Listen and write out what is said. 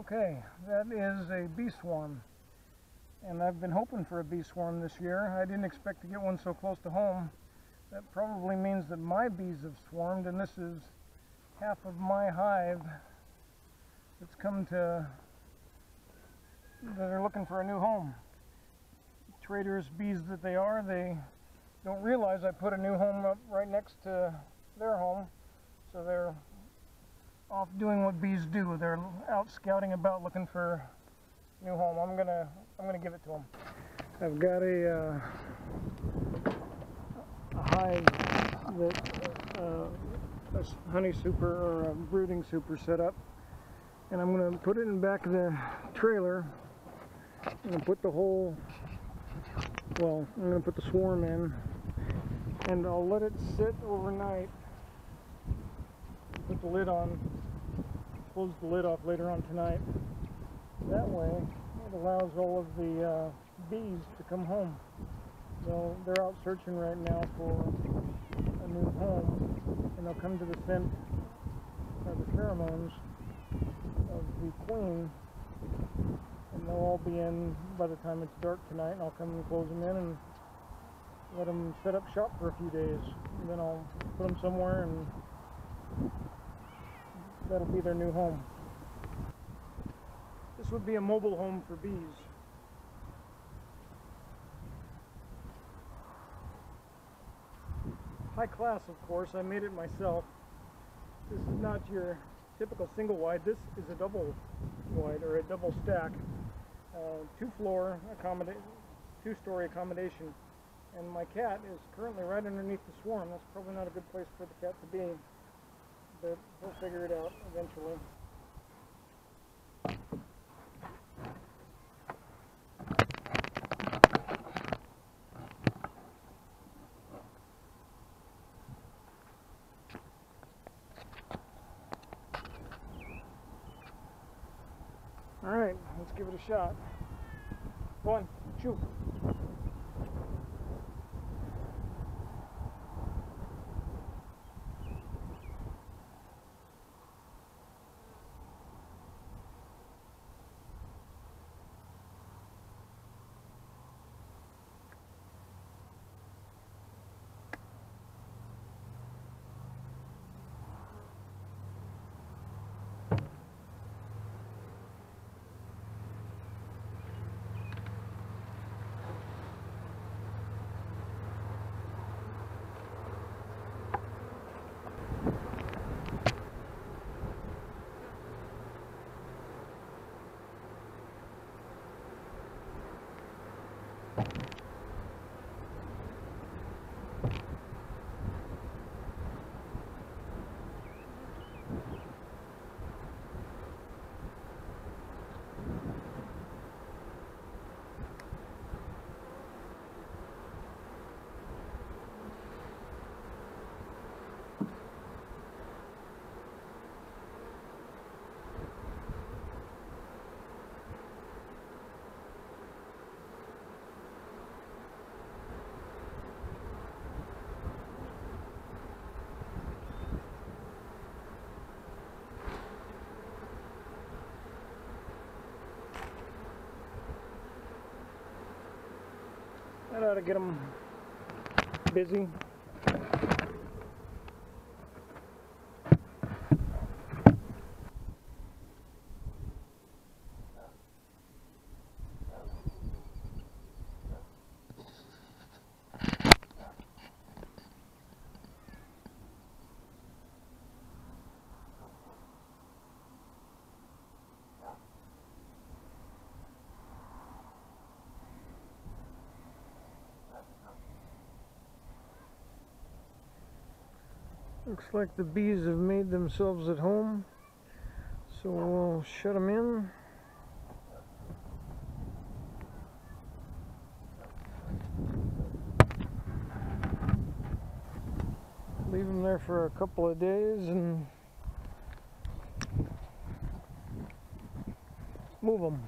Okay, that is a bee swarm. And I've been hoping for a bee swarm this year. I didn't expect to get one so close to home. That probably means that my bees have swarmed and this is half of my hive that's come to, that are looking for a new home. Traders bees that they are, they don't realize I put a new home up right next to their home. So they're off doing what bees do. They're out scouting about looking for new home. I'm gonna I'm gonna give it to them. I've got a, uh, a hive that uh, a honey super or a brooding super set up, and I'm gonna put it in back of the trailer. Gonna put the whole well, I'm gonna put the swarm in, and I'll let it sit overnight. Put the lid on close the lid off later on tonight. That way, it allows all of the uh, bees to come home. So they're out searching right now for a new home, and they'll come to the scent of the pheromones of the queen, and they'll all be in by the time it's dark tonight, and I'll come and close them in and let them set up shop for a few days, and then I'll put them somewhere and that'll be their new home. This would be a mobile home for bees. High class, of course, I made it myself. This is not your typical single wide, this is a double wide, or a double stack. Uh, two floor accommodation, two story accommodation. And my cat is currently right underneath the swarm. That's probably not a good place for the cat to be but we'll figure it out eventually. All right, let's give it a shot. One, shoot. That ought to get them busy. Looks like the bees have made themselves at home. So we'll shut them in. Leave them there for a couple of days and move them.